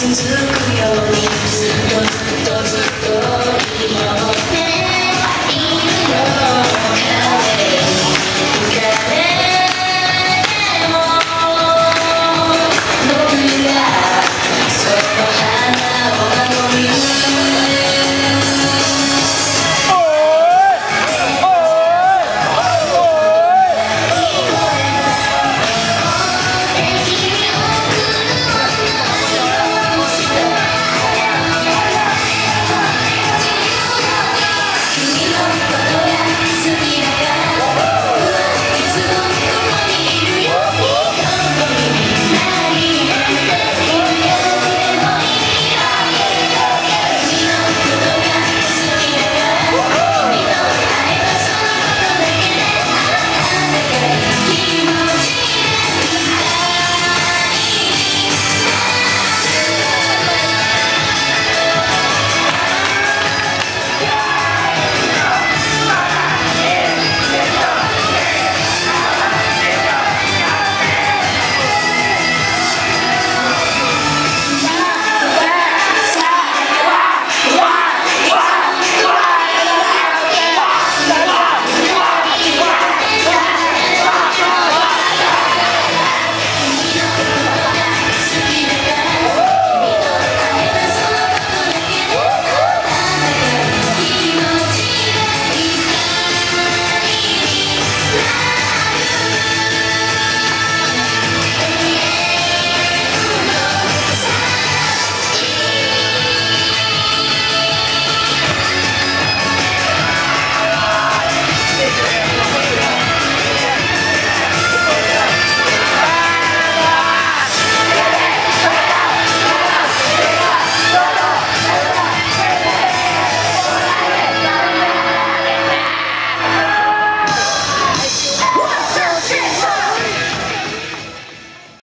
to the old, doesn't go